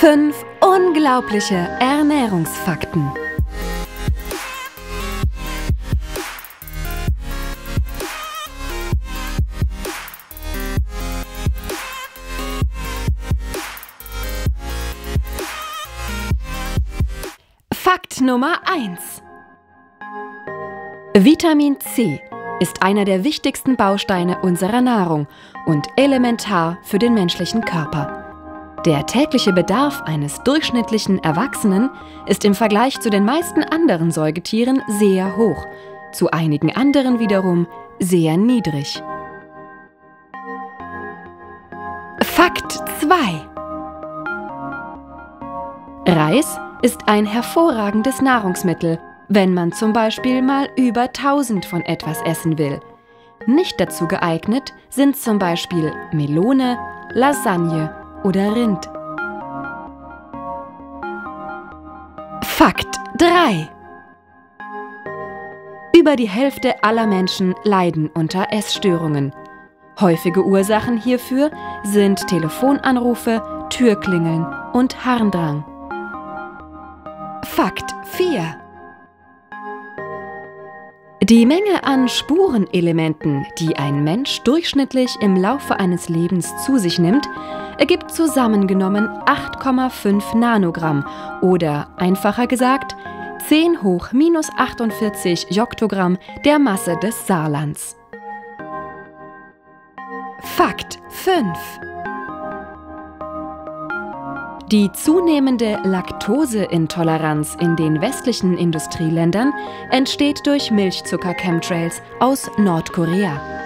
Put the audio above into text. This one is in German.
Fünf unglaubliche Ernährungsfakten. Fakt Nummer 1. Vitamin C ist einer der wichtigsten Bausteine unserer Nahrung und elementar für den menschlichen Körper. Der tägliche Bedarf eines durchschnittlichen Erwachsenen ist im Vergleich zu den meisten anderen Säugetieren sehr hoch, zu einigen anderen wiederum sehr niedrig. Fakt 2 Reis ist ein hervorragendes Nahrungsmittel, wenn man zum Beispiel mal über 1000 von etwas essen will. Nicht dazu geeignet sind zum Beispiel Melone, Lasagne oder Rind. Fakt 3 Über die Hälfte aller Menschen leiden unter Essstörungen. Häufige Ursachen hierfür sind Telefonanrufe, Türklingeln und Harndrang. Fakt 4 die Menge an Spurenelementen, die ein Mensch durchschnittlich im Laufe eines Lebens zu sich nimmt, ergibt zusammengenommen 8,5 Nanogramm oder einfacher gesagt 10 hoch minus 48 Joktogramm der Masse des Saarlands. Fakt 5 die zunehmende Laktoseintoleranz in den westlichen Industrieländern entsteht durch Milchzucker-Chemtrails aus Nordkorea.